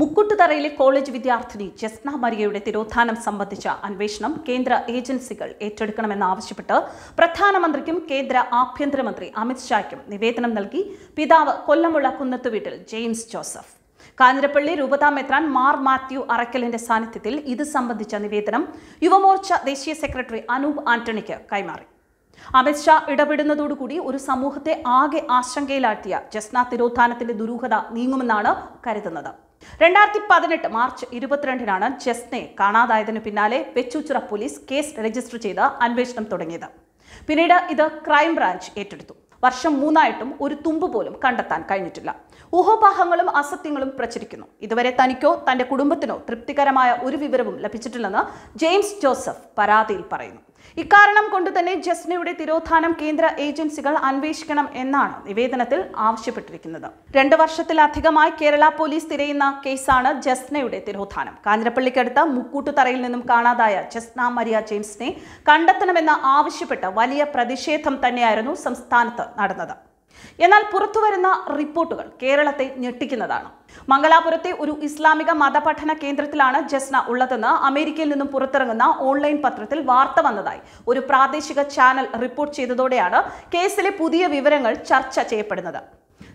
മുക്കുട്ടുതറയിലെ college വിദ്യാർത്ഥിനി ജസ്ന മരിയയുടെ തിരോധാനം സംബന്ധിച്ച അന്വേഷണം കേന്ദ്ര ഏജൻസികൾ ഏറ്റെടുക്കണമെന്നാവശ്യപ്പെട്ട് പ്രധാനമന്ത്രിക്കും കേന്ദ്ര ആഭ്യന്തരമന്ത്രി അമിത്ഷായ്ക്കും നിവേദനം നൽകി പിതാവ് കൊല്ലമുള്ള കുന്നത്ത് വീട്ടിൽ ജെയിംസ് ജോസഫ്. കാഞ്ഞിരപ്പള്ളി രൂപതാ മെത്രാൻ മാർ മാത്യു അറക്കലിന്റെ സാന്നിധ്യത്തിൽ ഇത് സംബന്ധിച്ച നിവേദനം യുവമോർച്ച ദേശീയ സെക്രട്ടറി അനൂപ് ആന്റണിക്ക് കൈമാറി. അമിത്ഷാ ഇടപെടുന്നതോടുകൂടി ഒരു സമൂഹത്തെ ആകെ ആശങ്കയിലാഴ്ത്തിയ ജസ്ന തിരോധാനത്തിന്റെ ദുരൂഹത നീങ്ങുമെന്നാണ് കരുതുന്നത്. രണ്ടായിരത്തി പതിനെട്ട് മാർച്ച് ഇരുപത്തിരണ്ടിനാണ് ജസ്നെ കാണാതായതിനു പിന്നാലെ വെച്ചൂച്ചിറ പോലീസ് കേസ് രജിസ്റ്റർ ചെയ്ത് അന്വേഷണം തുടങ്ങിയത്. പിന്നീട് ഇത് ക്രൈംബ്രാഞ്ച് ഏറ്റെടുത്തു. വർഷം മൂന്നായിട്ടും ഒരു തുമ്പ് പോലും കണ്ടെത്താൻ കഴിഞ്ഞിട്ടില്ല. ഊഹോപാഹങ്ങളും അസത്യങ്ങളും പ്രചരിക്കുന്നു. ഇതുവരെ തനിക്കോ തന്റെ കുടുംബത്തിനോ തൃപ്തികരമായ ഒരു വിവരവും ലഭിച്ചിട്ടില്ലെന്ന് ജെയിംസ് ജോസഫ് പരാതിയിൽ പറയുന്നു. ഇക്കാരണം കൊണ്ട് തന്നെ ജസ്നയുടെ തിരോധാനം കേന്ദ്ര ഏജൻസികൾ അന്വേഷിക്കണം എന്നാണ് നിവേദനത്തിൽ ആവശ്യപ്പെട്ടിരിക്കുന്നത്. രണ്ട് വർഷത്തിലധികമായി കേരള പോലീസ് തിരയുന്ന കേസാണ് ജസ്നയുടെ തിരോധാനം. കാഞ്ഞിരപ്പള്ളിക്കടുത്ത മുക്കൂട്ടുതറയിൽ നിന്നും കാണാതായ ജസ്ന മരിയ ജെയിംസിനെ കണ്ടെത്തണമെന്ന് ആവശ്യപ്പെട്ട് വലിയ പ്രതിഷേധം തന്നെയായിരുന്നു സംസ്ഥാനത്ത് നടന്നത്. എന്നാൽ പുറത്തുവരുന്ന റിപ്പോർട്ടുകൾ കേരളത്തെ ഞെട്ടിക്കുന്നതാണ്. മംഗലാപുരത്തെ ഒരു ഇസ്ലാമിക മതപഠന കേന്ദ്രത്തിലാണ് ജസ്ന ഉള്ളതെന്ന് അമേരിക്കയിൽ നിന്നും പുറത്തിറങ്ങുന്ന ഓൺലൈൻ പത്രത്തിൽ വാർത്ത വന്നതായി ഒരു പ്രാദേശിക ചാനൽ റിപ്പോർട്ട് ചെയ്തതോടെയാണ് കേസിലെ പുതിയ വിവരങ്ങൾ ചർച്ച ചെയ്യപ്പെടുന്നത്.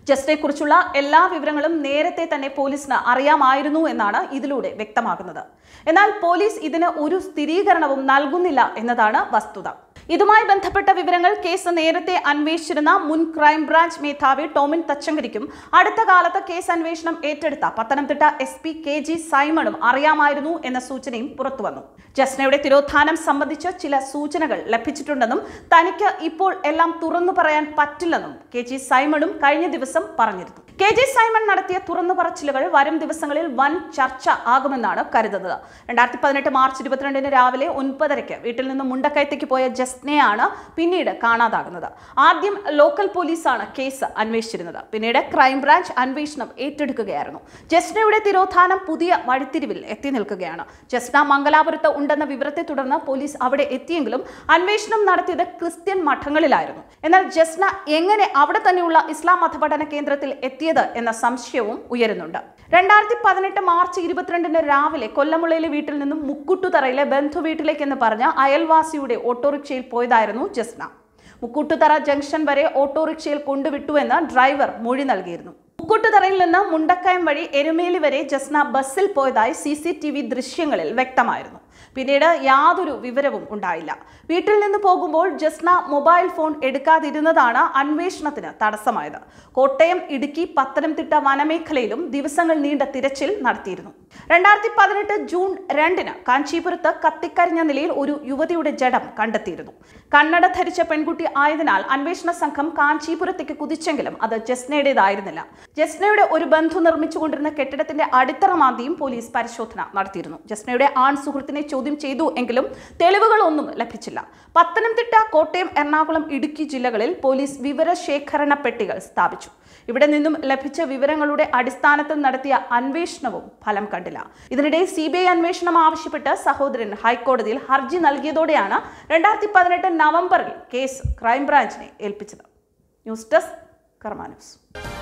ജസ്റ്റിനെക്കുറിച്ചുള്ള എല്ലാ വിവരങ്ങളും നേരത്തെ തന്നെ പോലീസിന് അറിയാമായിരുന്നു എന്നാണ് ഇതിലൂടെ വ്യക്തമാകുന്നത്. എന്നാൽ പോലീസ് ഇതിന് ഒരു സ്ഥിരീകരണവും നൽകുന്നില്ല എന്നതാണ് വസ്തുത. ഇതുമായി ബന്ധപ്പെട്ട വിവരങ്ങൾ കേസ് നേരത്തെ അന്വേഷിച്ചിരുന്ന മുൻ ക്രൈംബ്രാഞ്ച് മേധാവി ടോമിൻ തച്ചങ്കരിക്കും. അടുത്ത കാലത്ത് കേസ് അന്വേഷണം ഏറ്റെടുത്ത Pathanamthitta S P K G സൈമണും അറിയാമായിരുന്നു എന്ന സൂചനയും പുറത്തുവന്നു ജസ്നയുടെ തിരോധാനം സംബന്ധിച്ച് ചില സൂചനകൾ ലഭിച്ചിട്ടുണ്ടെന്നും തനിക്ക് ഇപ്പോൾ എല്ലാം തുറന്നു പറയാൻ പറ്റില്ലെന്നും കെ ജി സൈമണും കഴിഞ്ഞ ദിവസം പറഞ്ഞിരുന്നു. കെ ജെ സൈമൺ നടത്തിയ തുറന്നു പറച്ചിലുകൾ വരും ദിവസങ്ങളിൽ വൻ ചർച്ച ആകുമെന്നാണ് കരുതുന്നത്. രണ്ടായിരത്തി പതിനെട്ട് മാർച്ച് ഇരുപത്തിരണ്ടിന് രാവിലെ ഒൻപതരയ്ക്ക് വീട്ടിൽ നിന്ന് മുണ്ടക്കയത്തേക്ക് പോയ ജസ്നയാണ് പിന്നീട് കാണാതാകുന്നത്. ആദ്യം ലോക്കൽ പോലീസാണ് കേസ് അന്വേഷിച്ചിരുന്നത്. പിന്നീട് ക്രൈംബ്രാഞ്ച് അന്വേഷണം ഏറ്റെടുക്കുകയായിരുന്നു. ജസ്നയുടെ തിരോധാനം പുതിയ വഴിത്തിരിവിൽ എത്തി നിൽക്കുകയാണ്. ജസ്ന മംഗലാപുരത്ത് ഉണ്ടെന്ന വിവരത്തെ തുടർന്ന് പോലീസ് അവിടെ എത്തിയെങ്കിലും അന്വേഷണം നടത്തിയത് ക്രിസ്ത്യൻ മഠങ്ങളിലായിരുന്നു. എന്നാൽ ജസ്ന എങ്ങനെ അവിടെ തന്നെയുള്ള ഇസ്ലാം മതപഠന കേന്ദ്രത്തിൽ എത്തിയത് എന്ന സംശയവും ഉയരുന്നുണ്ട്. രണ്ടായിരത്തി പതിനെട്ട് മാർച്ച് ഇരുപത്തിരണ്ടിന് രാവിലെ കൊല്ലമുളയിലെ വീട്ടിൽ നിന്നും മുക്കുട്ടുതറയിലെ ബന്ധു വീട്ടിലേക്കെന്ന് പറഞ്ഞ അയൽവാസിയുടെ ഓട്ടോറിക്ഷയിൽ പോയതായിരുന്നു ജസ്ന. മുക്കുട്ടുതറ ജംഗ്ഷൻ വരെ ഓട്ടോറിക്ഷയിൽ കൊണ്ടുവിട്ടുവെന്ന് ഡ്രൈവർ മൊഴി നൽകിയിരുന്നു. മുക്കുട്ടുതറയിൽ നിന്ന് മുണ്ടക്കയം വഴി എരുമേലി വരെ ജസ്ന ബസ്സിൽ പോയതായി സി ദൃശ്യങ്ങളിൽ വ്യക്തമായിരുന്നു. പിന്നീട് യാതൊരു വിവരവും ഉണ്ടായില്ല. വീട്ടിൽ നിന്ന് പോകുമ്പോൾ ജസ്ന മൊബൈൽ ഫോൺ എടുക്കാതിരുന്നതാണ് അന്വേഷണത്തിന് തടസ്സമായത്. കോട്ടയം ഇടുക്കി പത്തനംതിട്ട വനമേഖലയിലും ദിവസങ്ങൾ നീണ്ട തിരച്ചിൽ നടത്തിയിരുന്നു. രണ്ടായിരത്തി പതിനെട്ട് ജൂൺ രണ്ടിന് കാഞ്ചീപുരത്ത് കത്തിക്കരിഞ്ഞ നിലയിൽ ഒരു യുവതിയുടെ ജഡം കണ്ടെത്തിയിരുന്നു. കണ്ണട ധരിച്ച പെൺകുട്ടി ആയതിനാൽ അന്വേഷണ സംഘം കാഞ്ചീപുരത്തേക്ക് കുതിച്ചെങ്കിലും അത് ജസ്നയുടേതായിരുന്നില്ല. ജസ്നയുടെ ഒരു ബന്ധു നിർമ്മിച്ചുകൊണ്ടിരുന്ന കെട്ടിടത്തിന്റെ അടിത്തറ മാന്തിയും പോലീസ് പരിശോധന നടത്തിയിരുന്നു. ജസ്നയുടെ ആൺ സുഹൃത്തിനെ ചോദ്യം ചെയ്തു എങ്കിലും തെളിവുകളൊന്നും ലഭിച്ചില്ല. പത്തനംതിട്ട കോട്ടയം എറണാകുളം ഇടുക്കി ജില്ലകളിൽ പോലീസ് വിവരശേഖരണ പെട്ടികൾ സ്ഥാപിച്ചു. ഇവിടെ നിന്നും ലഭിച്ച വിവരങ്ങളുടെ അടിസ്ഥാനത്തിൽ നടത്തിയ അന്വേഷണവും ഫലം കണ്ടില്ല. ഇതിനിടെ സി ബി ഐ അന്വേഷണം ആവശ്യപ്പെട്ട് സഹോദരൻ ഹൈക്കോടതിയിൽ ഹർജി നൽകിയതോടെയാണ് രണ്ടായിരത്തി പതിനെട്ട് നവംബറിൽ കേസ് ക്രൈംബ്രാഞ്ചിനെ ഏൽപ്പിച്ചത്. News desk Karma news.